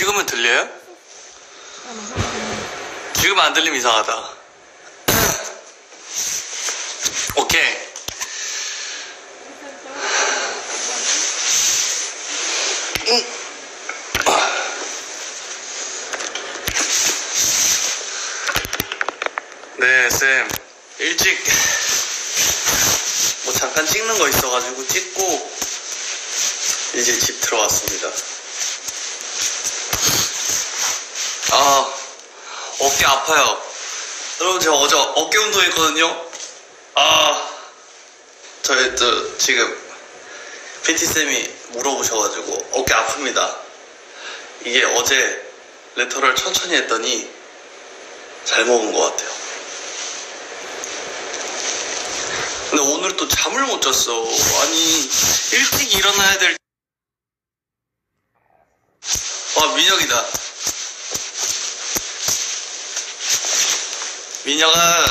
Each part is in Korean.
지금은 들려요? 지금 안 들리면 이상하다. 오케이. 네, 쌤. 일찍 뭐 잠깐 찍는 거 있어가지고 찍고 이제 집 들어왔습니다. 아, 어깨 아파요. 여러분, 제가 어제 어깨 운동했거든요. 아, 저희, 저, 지금, PT쌤이 물어보셔가지고, 어깨 아픕니다. 이게 어제 레터를 천천히 했더니, 잘 먹은 것 같아요. 근데 오늘 또 잠을 못 잤어. 아니, 일찍 일어나야 될. 와, 민혁이다. 민혁아.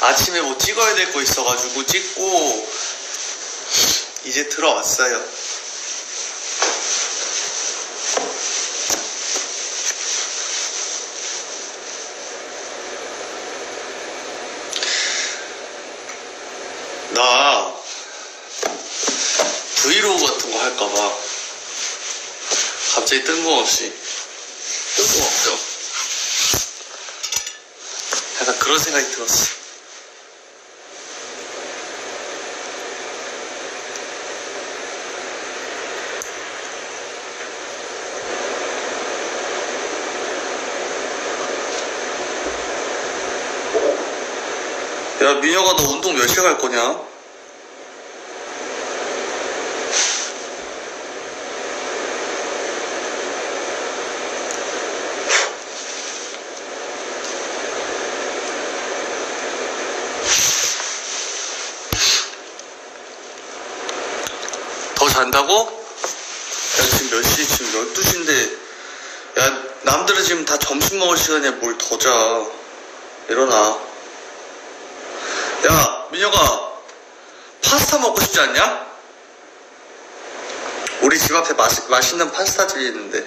아침에 뭐 찍어야 될 거 있어가지고 찍고 이제 들어왔어요. 나 브이로그 거 할까봐 갑자기 뜬금없이. 뜬금없죠. 약간 그런 생각이 들었어 야 민혁아 너 운동 몇 시에 갈 거냐? 더 잔다고? 야 지금 몇 시? 지금 12시인데 야 남들은 지금 다 점심 먹을 시간에 뭘더 자. 일어나. 야 민혁아 파스타 먹고 싶지 않냐? 우리 집 앞에 맛, 맛있는 파스타 집이 있는데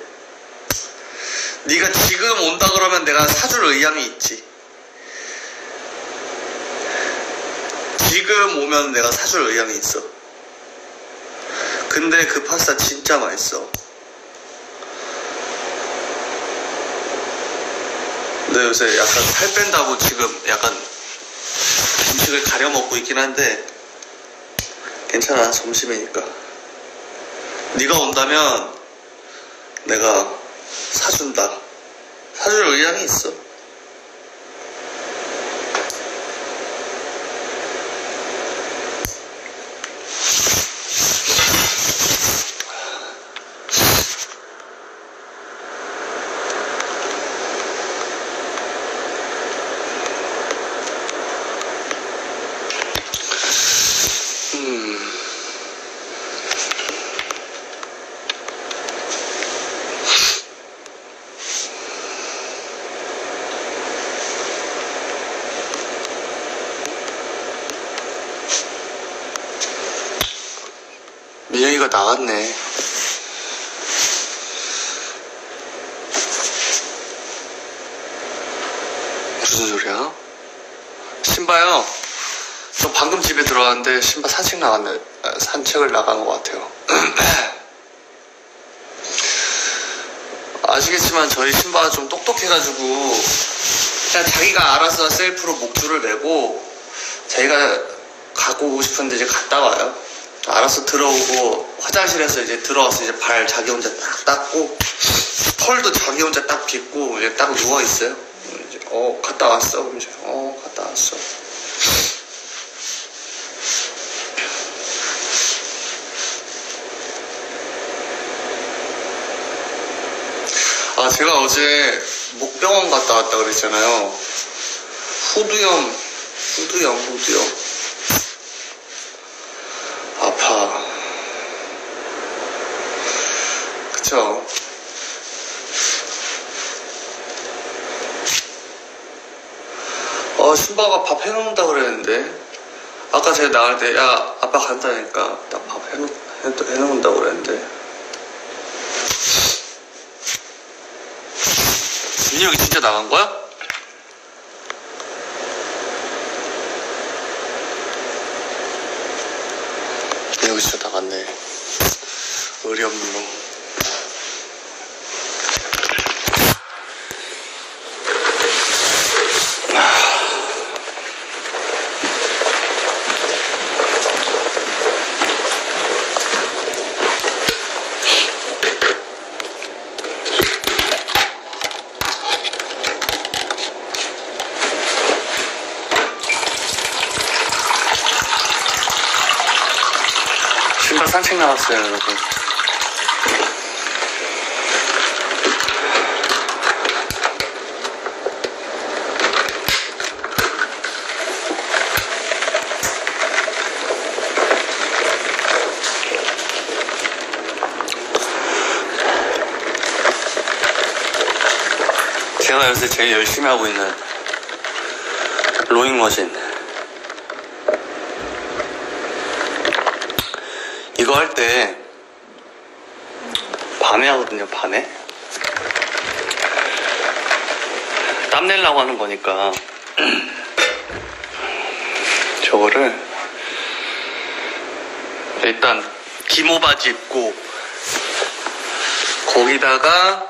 네가 지금 온다 그러면 내가 사줄 의향이 있지 지금 오면 내가 사줄 의향이 있어 근데 그 파스타 진짜 맛있어. 근데 요새 약간 살 뺀다고 지금 약간 음식을 가려 먹고 있긴 한데 괜찮아 점심이니까. 네가 온다면 내가 사준다. 사줄 의향이 있어 음. 민영이가 나왔네. 무슨 소리야? 신바요. 저 방금 집에 들어왔는데 신바 산책 나갔네. 아, 산책을 나간 것 같아요. 아시겠지만 저희 신바가 좀 똑똑해가지고 그냥 자기가 알아서 셀프로 목줄을 매고 자기가 가고 싶은데 이제 갔다 와요. 알아서 들어오고 화장실에서 이제 들어와서 이제 발 자기 혼자 딱 닦고 털도 자기 혼자 딱 빗고 이제 딱 누워 있어요. 이제 어 갔다 왔어. 그럼 이제 어 갔다 왔어. 아, 제가 어제 목병원 갔다 왔다 그랬잖아요. 후두염, 후두염, 후두염. 아파. 아, 어, 신바가 밥 해놓는다 그랬는데. 아까 제가 나갈 때, 야, 아빠 간다니까. 나 밥 해놓, 해, 해놓는다 그랬는데. 민혁이 진짜 나간 거야? 민혁이 진짜 나갔네. 의리 없는 놈. 신발 나왔어요, 여러분. 제가 요새 제일 열심히 하고 있는 로잉 머신. 이거 할 때 밤에 하거든요, 밤에. 땀 내려고 하는 거니까 저거를 일단 기모 바지 입고 거기다가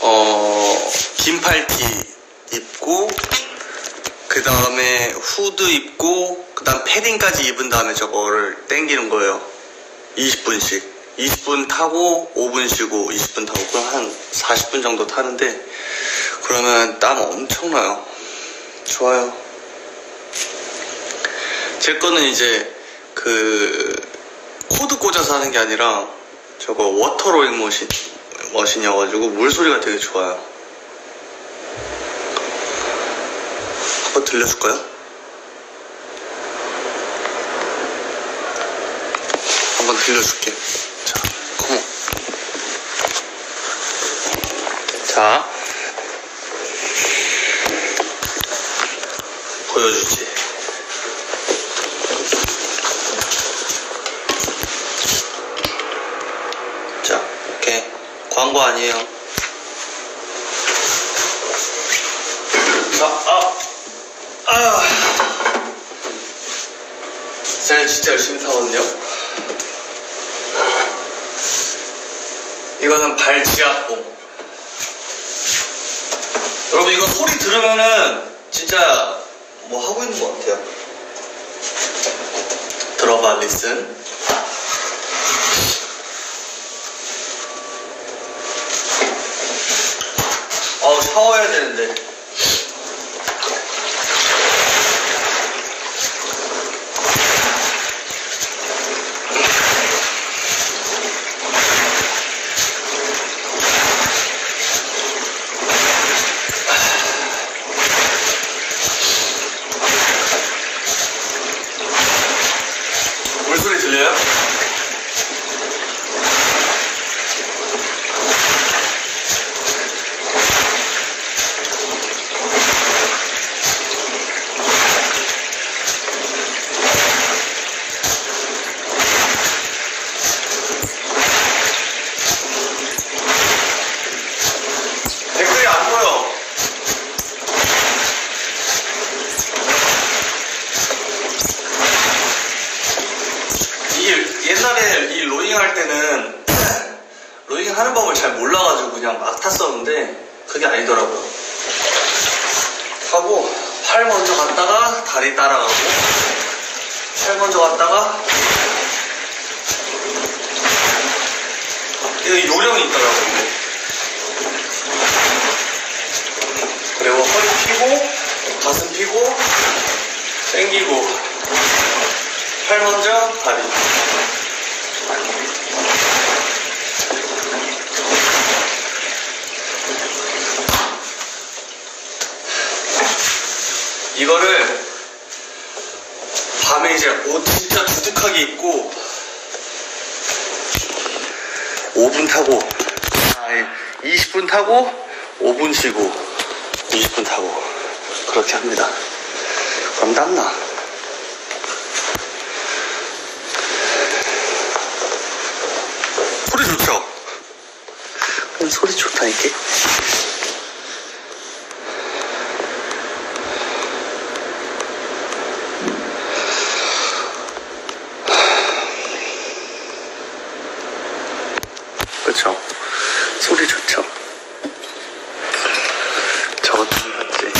어 긴팔티 입고 그 다음에 후드 입고 그 다음 패딩까지 입은 다음에 저거를 땡기는 거예요. 20분씩. 20분 타고 5분 쉬고 20분 타고 그럼 한 40분 정도 타는데 그러면 땀 엄청나요. 좋아요. 제 거는 이제 그 코드 꽂아서 하는 게 아니라 저거 워터로잉 머신 머신이어가지고 물소리가 되게 좋아요 한번 들려줄까요? 한번 들려줄게. 자, 컴온. 자, 보여주지. 자, 이렇게 광고 아니에요. 자, 아. 아, 제가 진짜 열심히 타거든요. 이거는 발 지압봉. 여러분 이거 소리 들으면은 진짜 뭐 하고 있는 것 같아요. 들어봐, 리슨. 어우, 샤워해야 되는데. 물소리 들려요? 댓글이 안 보여. 이 옛날에 이 로잉 할 때는 로잉 하는 법을 잘 몰라가지고 그냥 막 탔었는데 그게 아니더라고요. 하고 팔 먼저 갔다가 다리 따라가고 팔 먼저 갔다가 이거 요령이 있더라고요. 그리고 허리 펴고 가슴 펴고 당기고 팔 먼저 다리 이거를 밤에 이제 옷 진짜 두둑하게 입고 5분 타고 아, 20분 타고 5분 쉬고 20분 타고 그렇게 합니다. 그럼 땀나. 소리 좋죠? 소리 좋다니까? 그쵸? 소리 좋죠? 저것도 맞지?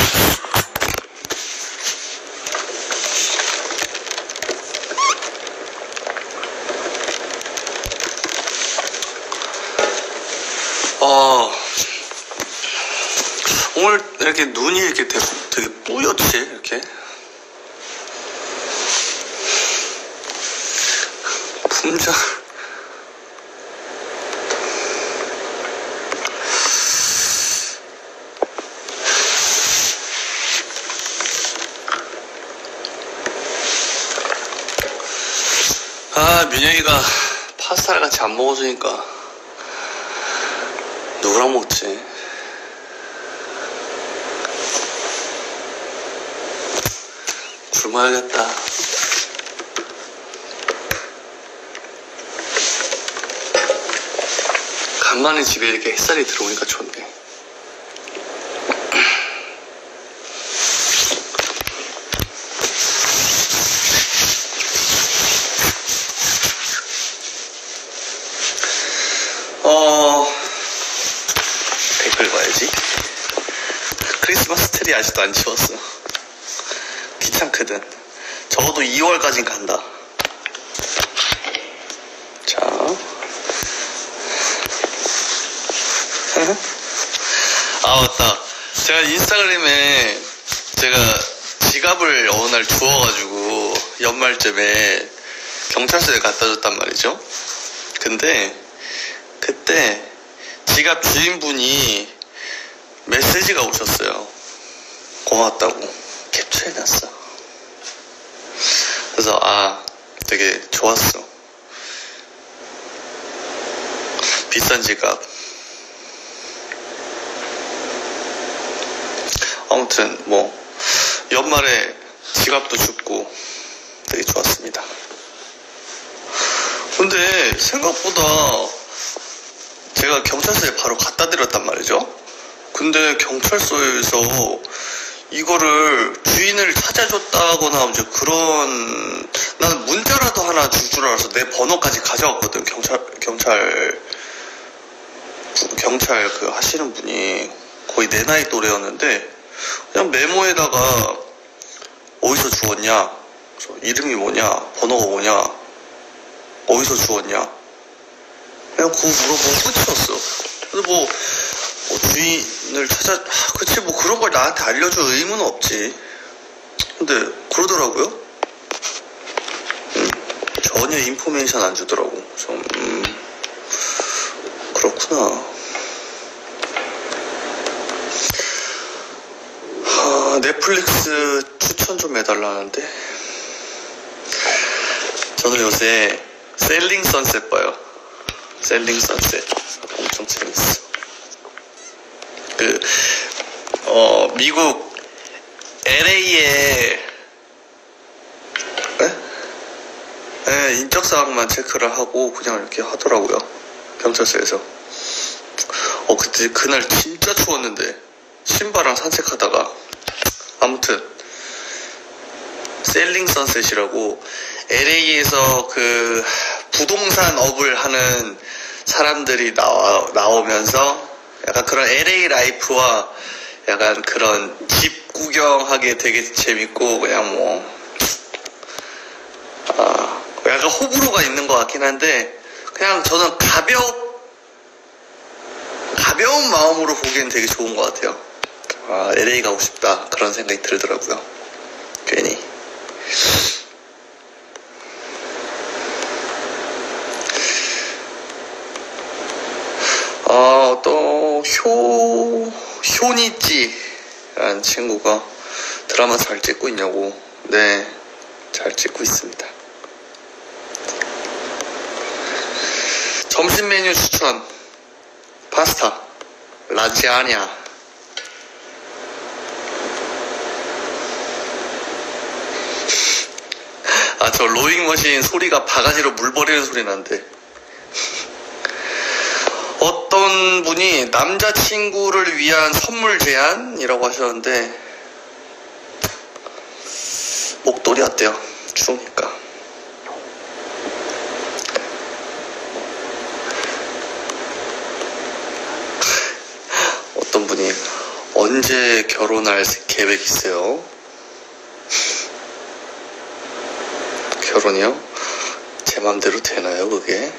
어, 오늘 이렇게 눈이 이렇게 되게, 되게 뿌옇지, 이렇게. 분장. 아, 민영이가 파스타를 같이 안 먹어주니까 누구랑 먹지? 굶어야겠다. 간만에 집에 이렇게 햇살이 들어오니까 좋네. 어, 댓글 봐야지. 크리스마스 트리 아직도 안 치웠어. 귀찮거든. 적어도 2월까진 간다. 자. 아, 맞다. 제가 인스타그램에 제가 지갑을 어느 날 주워가지고 연말쯤에 경찰서에 갖다 줬단 말이죠. 근데 그때 지갑 주인분이 메시지가 오셨어요. 고맙다고 캡처해놨어. 그래서 아 되게 좋았어. 비싼 지갑. 아무튼 뭐 연말에 지갑도 줍고 되게 좋았습니다. 근데 생각보다 제가 경찰서에 바로 갖다 드렸단 말이죠. 근데 경찰서에서 이거를 주인을 찾아줬다거나 이제 그런 나는 문자라도 하나 줄 줄 알아서 내 번호까지 가져왔거든 경찰 경찰 경찰 그 하시는 분이 거의 내 나이 또래였는데 그냥 메모에다가 어디서 주웠냐? 이름이 뭐냐? 번호가 뭐냐? 어디서 주웠냐? 그냥 그거 물어보고 끝이었어. 근데 뭐, 뭐 주인을 찾아, 아, 그치, 뭐 그런 걸 나한테 알려줄 의무는 없지. 근데 그러더라고요. 음, 전혀 인포메이션 안 주더라고. 좀, 음, 그렇구나. 아, 넷플릭스 추천 좀 해달라는데. 저는 요새 셀링 선셋 봐요. 셀링 선셋 엄청 재밌어. 그, 어, 미국 LA에 네, 인적사항만 체크를 하고 그냥 이렇게 하더라고요. 경찰서에서. 어, 그때 그날 진짜 추웠는데 신발랑 산책하다가 아무튼 셀링 선셋이라고 LA에서 그 부동산 업을 하는 사람들이 나와, 나오면서 약간 그런 LA 라이프와 약간 그런 집 구경하기 되게 재밌고 그냥 뭐 아, 약간 호불호가 있는 것 같긴 한데 그냥 저는 가벼 가벼운 마음으로 보기엔 되게 좋은 것 같아요. 아, LA 가고 싶다 그런 생각이 들더라고요. 괜히. 어, 또, 효, 효니찌라는 친구가 드라마 잘 찍고 있냐고. 네, 잘 찍고 있습니다. 점심 메뉴 추천. 파스타. 라지아냐. 아, 저 로잉머신 소리가 바가지로 물 버리는 소리 난데. 어떤 분이 남자친구를 위한 선물 제안이라고 하셨는데, 목도리 어때요? 추우니까. 어떤 분이 언제 결혼할 계획 있어요? 결혼이요? 제 맘대로 되나요, 그게?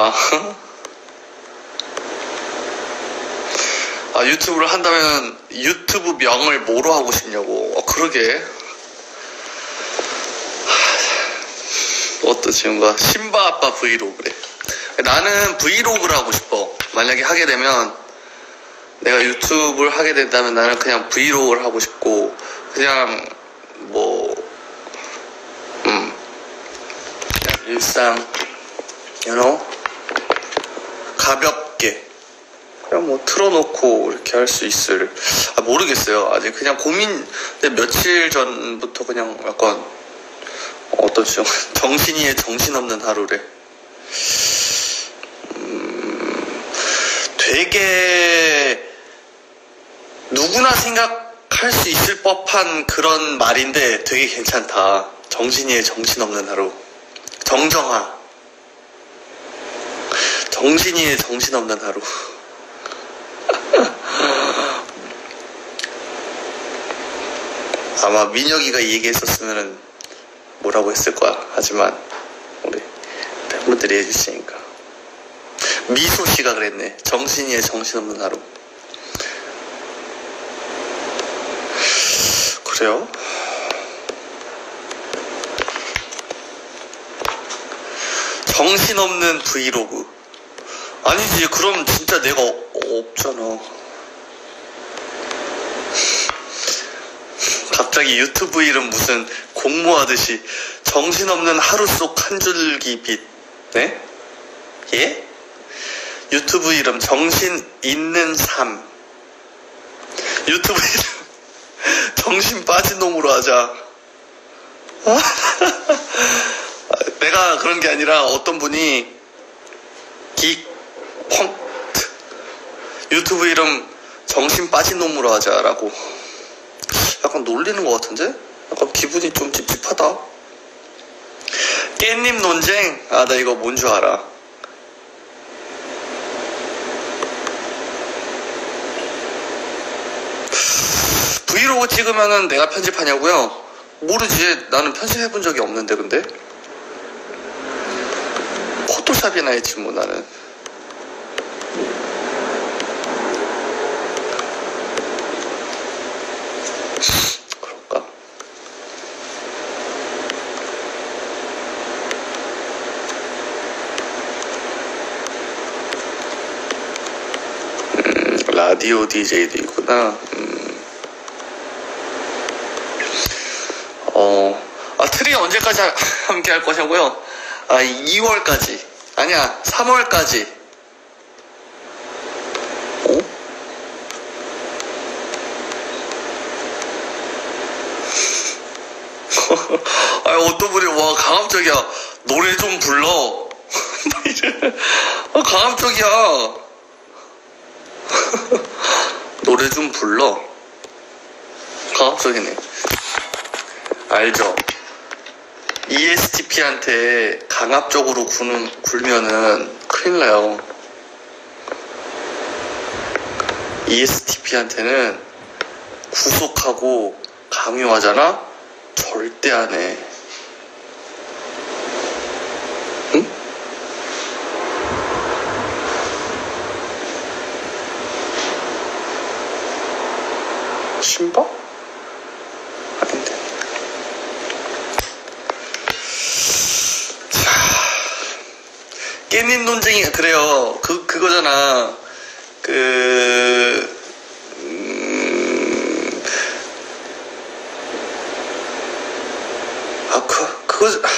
아, 아, 유튜브를 한다면 유튜브 명을 뭐로 하고 싶냐고. 어, 그러게. 어떤 친구가 신바 아빠 브이로그래. 나는 브이로그를 하고 싶어. 만약에 하게 되면 내가 유튜브를 하게 된다면 나는 그냥 브이로그를 하고 싶고 그냥 뭐 음. 그냥 일상 you know 가볍게. 그냥 뭐 틀어놓고 이렇게 할 수 있을 아 모르겠어요. 아직 그냥 고민 며칠 전부터 그냥 약간 어떤 좀 정신이에 정신없는 하루래 음, 되게 누구나 생각할 수 있을 법한 그런 말인데 되게 괜찮다. 정신이에 정신없는 하루. 정정아 정신이에 정신없는 하루 아마 민혁이가 이 얘기했었으면 뭐라고 했을 거야. 하지만 우리 팬분들이 해주시니까 미소 씨가 그랬네. 정신이에 정신없는 하루. 그래요? 정신없는 브이로그. 아니지, 그럼 진짜 내가 어- 없잖아. 갑자기 유튜브 이름 무슨 공모하듯이 정신없는 하루 속 한 줄기 빛. 네? 예? 유튜브 이름 정신 있는 삶. 유튜브 이름 정신 빠진 놈으로 하자. 어? 내가 그런 게 아니라 어떤 분이 기 펑트 유튜브 이름 정신 빠진 놈으로 하자라고 약간 놀리는 것 같은데? 약간 기분이 좀 찝찝하다. 깻잎 논쟁? 아, 나 이거 뭔 줄 알아. 브이로그 찍으면은 내가 편집하냐고요? 모르지. 나는 편집해본 적이 없는데, 근데. 포토샵이나 했지, 뭐, 나는. 라디오 DJ도 있구나. 음. 어, 아, 트리 언제까지 하- 함께 할 거냐고요? 아, 2월까지. 아니야, 3월까지. 어? 아니, 어떤 분이, 와, 강압적이야. 노래 좀 불러. 막 이래. 아, 강압적이야. 노래 좀 불러. 강압적이네. 알죠? ESTP한테 강압적으로 구는, 굴면은 큰일 나요. ESTP한테는 구속하고 강요하잖아? 절대 안 해. 아닌데. 깻잎 논쟁이 그래요. 그 그거잖아. 그 음, 아, 그, 그거,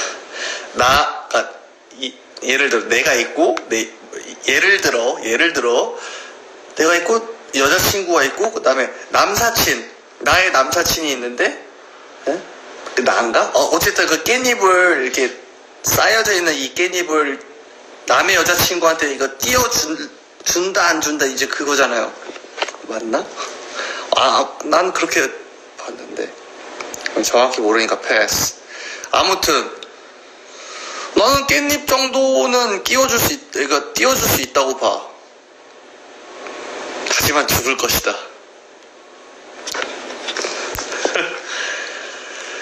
나, 그러니까 이- 예를 들어 내가 있고, 내, 예를 들어, 예를 들어, 내가 있고, 여자친구가 있고, 그 다음에 남사친, 나의 남사친이 있는데, 예? 그 나인가? 어, 어쨌든 그 깻잎을 이렇게 쌓여져 있는 이 깻잎을 남의 여자친구한테 이거 띄워준, 준다, 안 준다, 이제 그거잖아요. 맞나? 아, 난 그렇게 봤는데. 정확히 모르니까 패스. 아무튼, 나는 깻잎 정도는 끼워줄 수 있, 이거 띄워줄 수 있다고 봐. 하지만 죽을 것이다.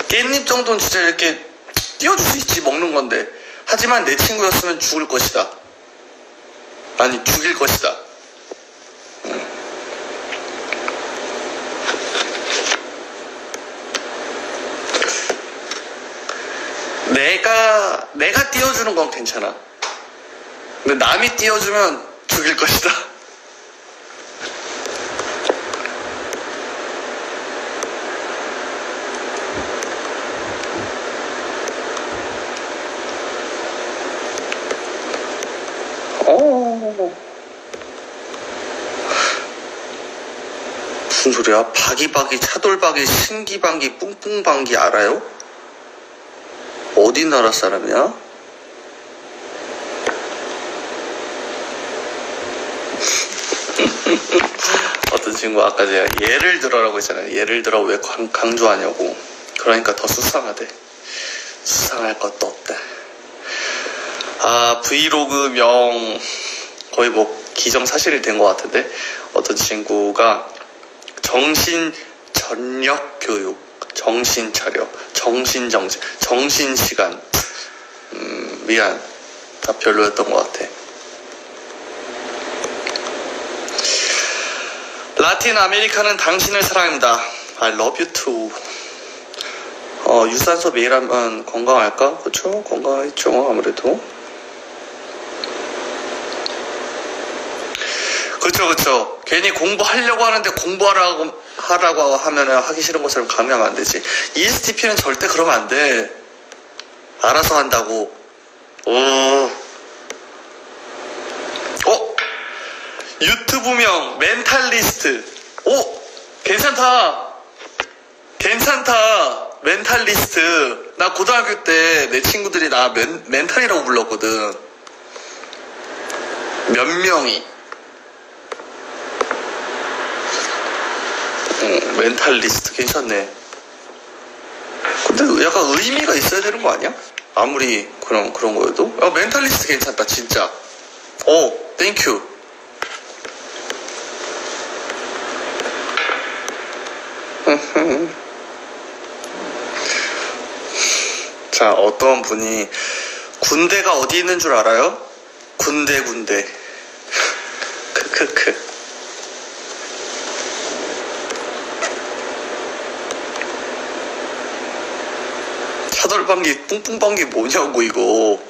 깻잎 정도는 진짜 이렇게 띄워줄 수 있지, 먹는 건데. 하지만 내 친구였으면 죽을 것이다. 아니, 죽일 것이다. 내가, 내가 띄워주는 건 괜찮아. 근데 남이 띄워주면 죽일 것이다. 어. 무슨 소리야? 바기바기, 차돌바기, 신기방기, 뿡뿡방기 알아요? 어디 나라 사람이야? 어떤 친구 아까 제가 예를 들어라고 했잖아요. 예를 들어 왜 강, 강조하냐고. 그러니까 더 수상하대. 수상할 것도 없다. 아, 브이로그 명 거의 뭐 기정사실이 된 것 같은데 어떤 친구가 정신 전력 교육, 정신 차려, 정신 정신, 정신 시간. 음, 미안. 다 별로였던 것 같아. 라틴 아메리카는 당신을 사랑합니다. I love you too. 어, 유산소 매일 하면 건강할까? 그쵸? 건강하겠죠, 아무래도. 그쵸, 그쵸. 괜히 공부하려고 하는데 공부하라고, 하라고 하면 하기 싫은 것처럼 강요하면 안 되지. ESTP는 절대 그러면 안 돼. 알아서 한다고. 오. 어? 유튜브명 mentalist. 오! 괜찮다. 괜찮다. mentalist. 나 고등학교 때 내 친구들이 나 멘, 멘탈이라고 불렀거든. 몇 명이. 응, mentalist 괜찮네. 근데 약간 의미가 있어야 되는 거 아니야? 아무리 그런 그런 거여도. 아, mentalist 괜찮다 진짜. 오, thank you. 자, 어떤 분이 군대가 어디 있는 줄 알아요? 군대 군대. 크크크. 차돌방귀, 뿡뿡방귀 뭐냐고 이거.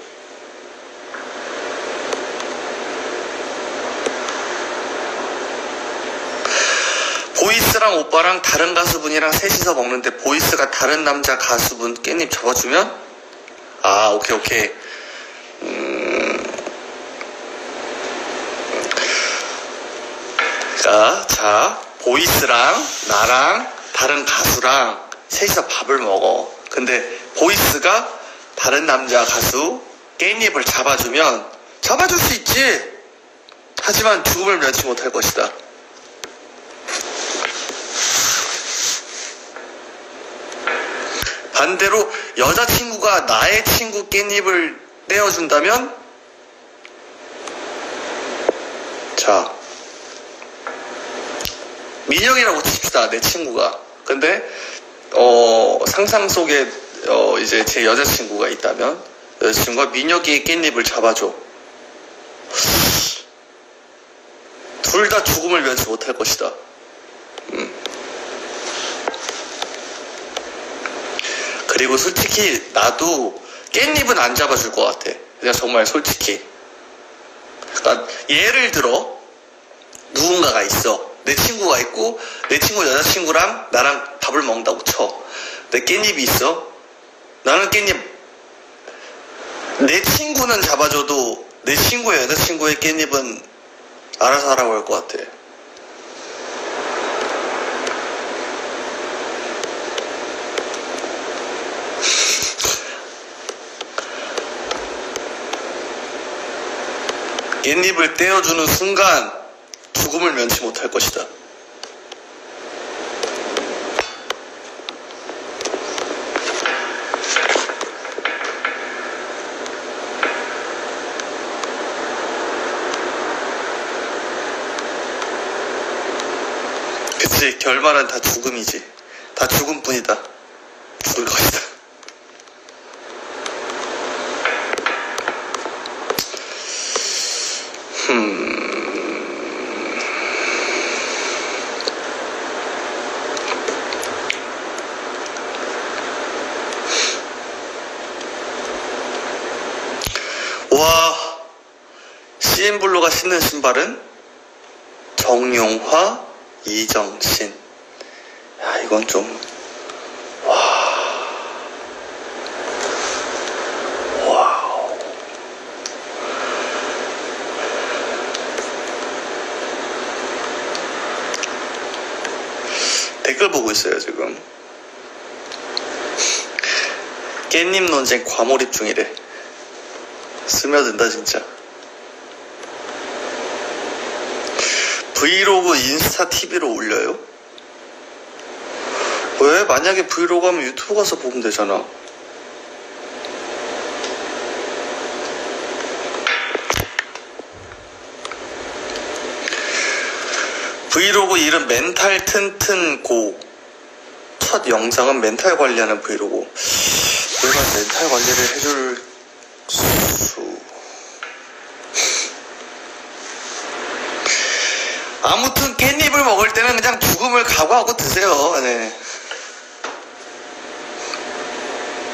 보이스랑 오빠랑 다른 가수분이랑 셋이서 먹는데 보이스가 다른 남자 가수분 깻잎 접어주면? 아 오케이 오케이. 음... 자, 자 보이스랑 나랑 다른 가수랑 셋이서 밥을 먹어. 근데 보이스가 다른 남자 가수 깻잎을 잡아주면 잡아줄 수 있지. 하지만 죽음을 면치 못할 것이다. 반대로 여자친구가 나의 친구 깻잎을 떼어준다면? 자 민영이라고 칩시다 내 친구가. 근데 어 상상 속에 어 이제 제 여자친구가 있다면 여자친구가 민혁이의 깻잎을 잡아줘 둘 다 죽음을 면치 못할 것이다 그리고 솔직히 나도 깻잎은 안 잡아줄 것 같아. 그냥 정말 솔직히. 그러니까 예를 들어 누군가가 있어. 내 친구가 있고 내 친구 여자친구랑 나랑 밥을 먹는다고 쳐. 내 깻잎이 있어. 나는 깻잎 내 친구는 잡아줘도 내 친구의 여자친구의 깻잎은 알아서 하라고 할 것 같아. 깻잎을 떼어주는 순간 죽음을 면치 못할 것이다. 그치, 결말은 다 죽음이지. 다 죽음 뿐이다. 죽을 것이다. 와, CN블루가 신는 신발은 정용화, 이정신. 야, 이건 좀, 와. 와우. 댓글 보고 있어요, 지금. 깻잎 논쟁 과몰입 중이래. 스며든다, 진짜. 브이로그 인스타 TV로 올려요? 왜? 만약에 브이로그 하면 유튜브 가서 보면 되잖아. 브이로그 이름 멘탈 튼튼 고. 첫 영상은 멘탈 관리하는 브이로그. 내가 멘탈 관리를 해줄 수. 아무튼 깻잎을 먹을 때는 그냥 죽음을 각오하고 드세요. 네.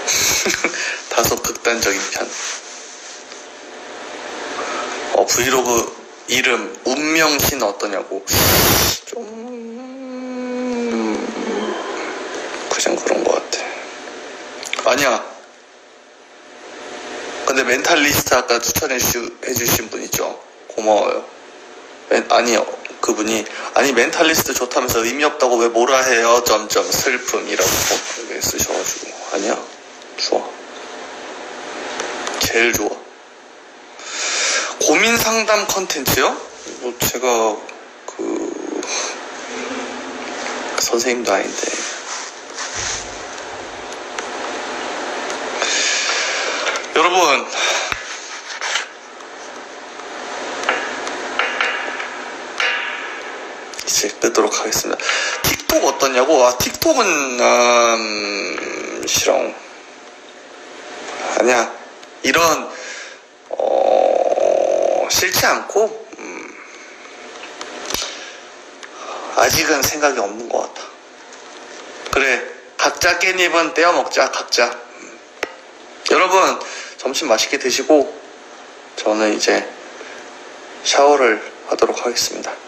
다소 극단적인 편. 어, 브이로그 이름 운명신 어떠냐고. 좀 그냥 그런 것 같아. 아니야. 근데 Mentalist 아까 추천해 주, 해주신 분 있죠? 고마워요. 멘- 아니요. 그분이 아니 Mentalist 좋다면서 의미 없다고 왜 뭐라 해요? 점점 슬픔이라고 쓰셔가지고 아니야. 좋아. 제일 좋아. 고민 상담 컨텐츠요? 뭐 제가 그 선생님도 아닌데. 여러분 끄도록 하겠습니다. 틱톡 어떠냐고? 아, 틱톡은, 음, 싫어. 아니야. 이런, 어, 싫지 않고, 음, 아직은 생각이 없는 것 같아. 그래. 각자 깻잎은 떼어 먹자, 각자. 음. 여러분, 점심 맛있게 드시고, 저는 이제 샤워를 하도록 하겠습니다.